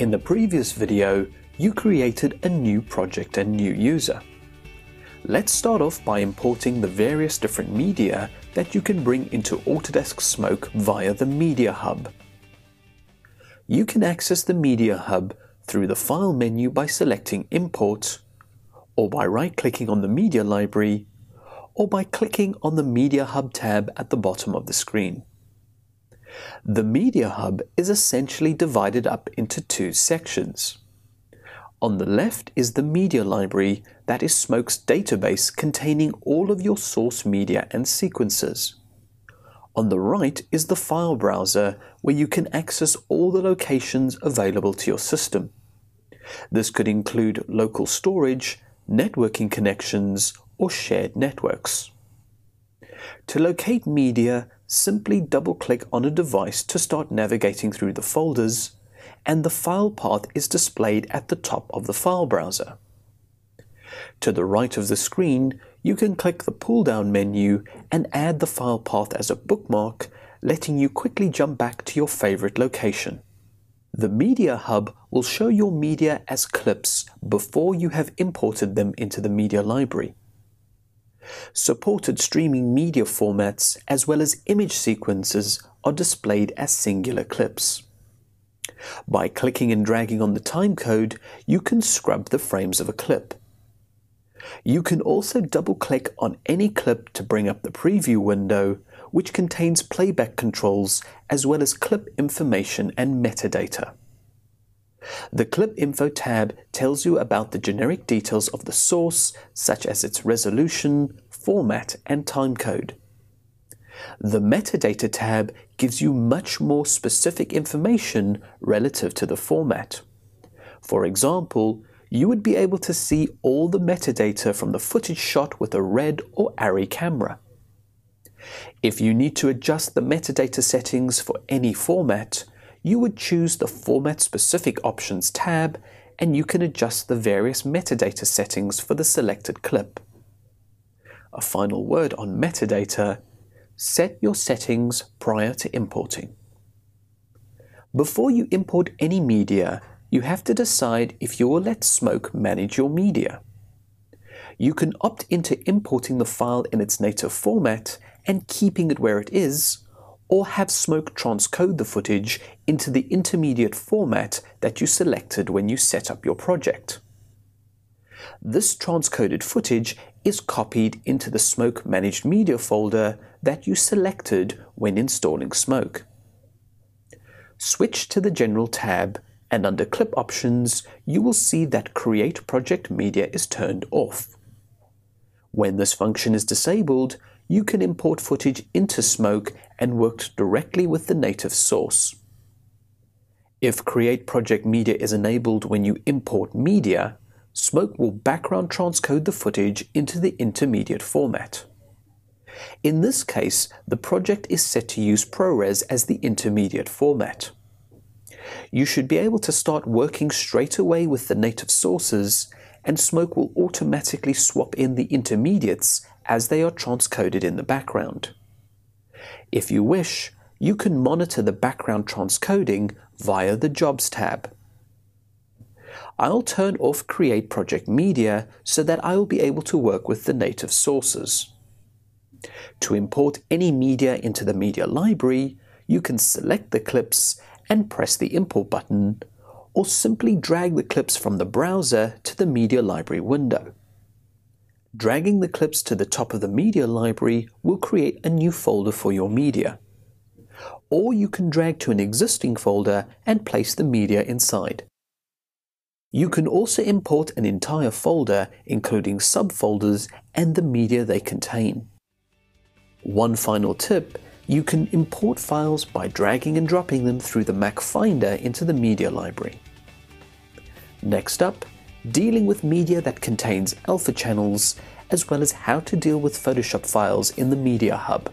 In the previous video, you created a new project and new user. Let's start off by importing the various different media that you can bring into Autodesk Smoke via the Media Hub. You can access the Media Hub through the File menu by selecting Import, or by right-clicking on the Media Library, or by clicking on the Media Hub tab at the bottom of the screen. The Media Hub is essentially divided up into two sections. On the left is the media library that is Smoke's database containing all of your source media and sequences. On the right is the file browser where you can access all the locations available to your system. This could include local storage, networking connections, or shared networks. To locate media, simply double-click on a device to start navigating through the folders and the file path is displayed at the top of the file browser. To the right of the screen, you can click the pull-down menu and add the file path as a bookmark, letting you quickly jump back to your favorite location. The Media Hub will show your media as clips before you have imported them into the media library. Supported streaming media formats as well as image sequences are displayed as singular clips. By clicking and dragging on the timecode, you can scrub the frames of a clip. You can also double-click on any clip to bring up the preview window, which contains playback controls as well as clip information and metadata. The Clip Info tab tells you about the generic details of the source, such as its resolution, format, and timecode. The Metadata tab gives you much more specific information relative to the format. For example, you would be able to see all the metadata from the footage shot with a RED or ARRI camera. If you need to adjust the metadata settings for any format, you would choose the Format Specific Options tab and you can adjust the various metadata settings for the selected clip. A final word on metadata set your settings prior to importing. Before you import any media, you have to decide if you will let Smoke manage your media. You can opt into importing the file in its native format and keeping it where it is, or have Smoke transcode the footage into the intermediate format that you selected when you set up your project. This transcoded footage is copied into the Smoke Managed Media folder that you selected when installing Smoke. Switch to the General tab and under Clip Options, you will see that Create Project Media is turned off. When this function is disabled, you can import footage into Smoke and work directly with the native source. If Create Project Media is enabled when you import media, Smoke will background transcode the footage into the intermediate format. In this case, the project is set to use ProRes as the intermediate format. You should be able to start working straight away with the native sources, and Smoke will automatically swap in the intermediates as they are transcoded in the background. If you wish, you can monitor the background transcoding via the Jobs tab. I'll turn off Create Project Media so that I will be able to work with the native sources. To import any media into the media library, you can select the clips and press the import button, or simply drag the clips from the browser to the media library window. Dragging the clips to the top of the media library will create a new folder for your media. Or you can drag to an existing folder and place the media inside. You can also import an entire folder, including subfolders and the media they contain. One final tip, you can import files by dragging and dropping them through the Mac Finder into the media library. Next up, dealing with media that contains alpha channels, as well as how to deal with Photoshop files in the Media Hub.